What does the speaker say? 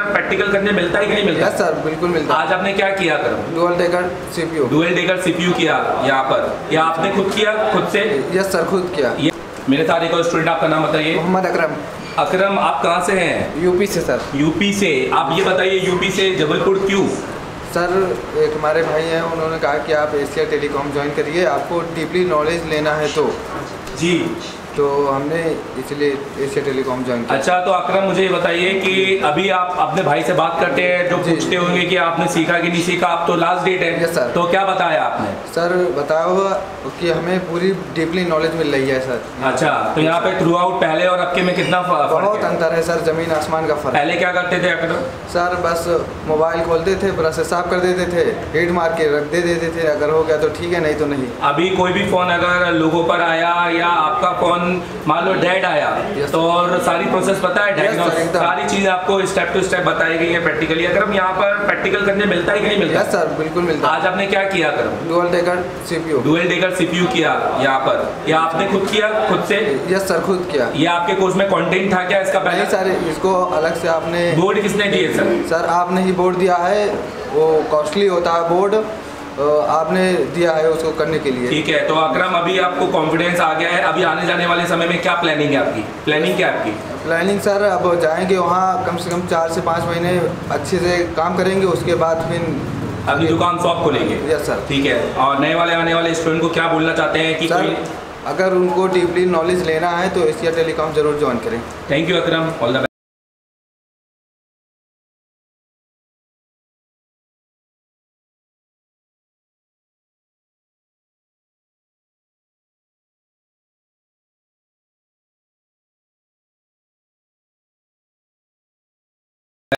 Practical करने मिलता है कि नहीं मिलता? यस सर बिल्कुल मिलता है। आज आपने क्या किया कर? Dual decker CPU dual decker CPU किया यहाँ पर। या आपने खुद किया खुद से? यस सर खुद किया। ये मेरे साथ एक और स्टूडेंट आपका नाम बताइए। मोहम्मद अकरम। अकरम आप कहाँ से हैं? यूपी से सर यूपी से। आप ये बताइए यूपी से जबलपुर क्यों? सर एक हमारे भाई हैं उन्होंने कहा कि आप एशिया टेलीकॉम ज्वाइन करिए। आपको डीपली नॉलेज लेना है तो। जी। तो हमने इसलिए एशिया टेलीकॉम ज्वाइन किया। अच्छा तो अक्रम मुझे ये बताइए कि अभी आप अपने भाई से बात करते हैं जो। पूछते होंगे कि आपने सीखा कि नहीं सीखा आप तो लास्ट डेट है। Sir. तो क्या बताया आपने? सर बताया हुआ कि हमें पूरी डीपली नॉलेज मिल रही है सर अच्छा तो यहाँ पे थ्रू आउट पहले और अब के में कितना बहुत अंतर है सर ज़मीन आसमान का फ़र्क। पहले क्या करते थे अक्रम सर बस मोबाइल खोलते थे ब्रश से साफ़ कर देते थे हीट मार के रख दे देते थे। अगर हो गया तो ठीक है नहीं तो नहीं। अभी कोई भी फ़ोन अगर लोगों पर आया या आपका फ़ोन मान लो डेड आया Yes. तो और सारी प्रोसेस पता है Yes। सारी चीज़ें आपको स्टेप टू स्टेप बताई गई है प्रैक्टिकली अगर हम यहाँ पर प्रैक्टिकल करने मिलता है कि नहीं मिलता? सर बिल्कुल मिलता आज आपने क्या किया करो? Dual decker CPU dual decker CPU किया यहाँ पर। या आपने खुद किया खुद से? यस सर खुद किया। ये आपके कोर्स में कंटेंट था क्या इसका पहले सर इसको अलग से आपने बोर्ड किसने दिए सर सर आपने ही बोर्ड दिया है वो कॉस्टली होता है बोर्ड आपने दिया है उसको करने के लिए। ठीक है तो अकरम अभी आपको कॉन्फिडेंस आ गया है अभी आने जाने वाले समय में क्या प्लानिंग है आपकी? प्लानिंग क्या आपकी? प्लानिंग सर अब जाएँगे वहाँ कम से कम चार से पाँच महीने अच्छे से काम करेंगे उसके बाद फिर अभी दुकान शॉप खोलेंगे? यस सर ठीक है और नए वाले आने वाले स्टूडेंट को क्या बोलना चाहते हैं कि सर अगर उनको डीपली नॉलेज लेना है तो एशिया टेलीकॉम ज़रूर ज्वाइन करें। Thank you Akram all the